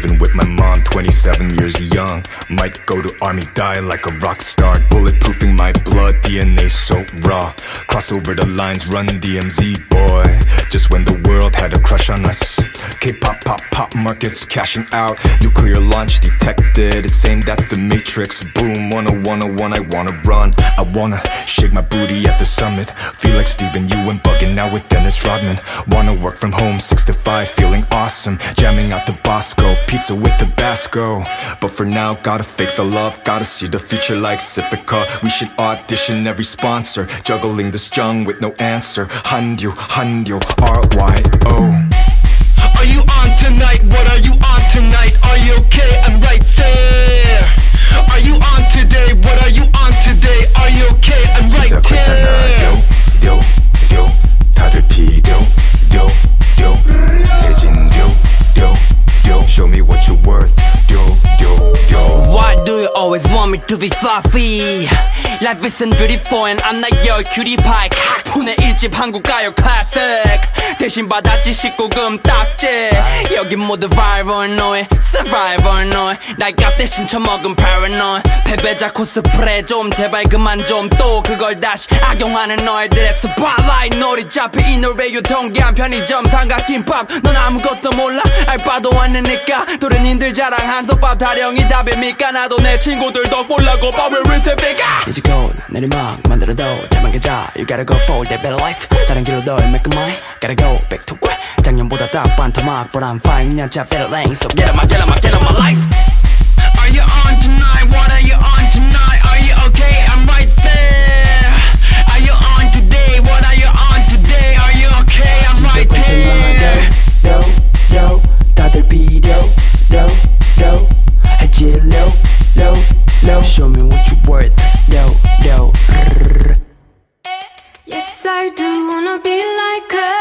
Living with my mom, 27 years young. Might go to army, die like a rock star. Bulletproofing my blood, DNA so raw. Cross over the lines, run DMZ, boy. Just when the world had a crush on us. K-pop, pop, pop markets cashing out. Nuclear launch detected. It's aimed at the matrix. Boom, 101, 101, I wanna run. I wanna shake my booty at the summit. Feel like Steven Yeun bugging out with Dennis Rodman. Wanna work from home, 6 to 5, feeling awesome. Jamming out the Bosco, pizza with Tabasco. But for now, gotta fake the love. Gotta see the future like CIFIKA. We should audition every sponsor. Juggling this jung with no answer. Handio, Handio, R-Y-O. always want me to be fluffy? Life isn't beautiful and I'm not your cutie pie 각폰의 일집 한국 가요 classic 대신 받았지 19금 딱지. 여긴 모두 viral 너의 survivor 너의 날값 대신 처먹은 paranoid. 패배자 코스프레 좀 제발 그만 좀. 또 그걸 다시 악용하는 너희들의 spotlight 놀이 잡혀. 이 노래 유통기한 편의점 삼각김밥. 넌 아무것도 몰라. 알바도 않으니까. 도련님들 자랑 한솥밥 타령이 답입니까? 나도 내 친구들 덕 보려고 밥을 리셉니까 이제 곧 내리막 만들어도 잘만 계자 You gotta go for that better life. 다른 길로 널 make a mind Gotta go back to work 작년보다 딱 반토막 But I'm fine 년차 better lane So get on my get on my get on my life Are you on tonight? What are you on tonight? Are you okay? I'm right there. Are you on today? What are you on today? Are you okay? I'm 진짜 right there. 괜찮아 yo yo 다들 필요 yo yo 해질려 low low Show me what you worth yo yo Yes, I do wanna be like her.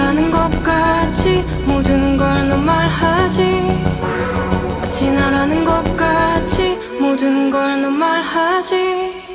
마치 나라는 것 같이 모든 걸 넌 말하지. 마치 나라는 것 같이 모든 걸 넌 말하지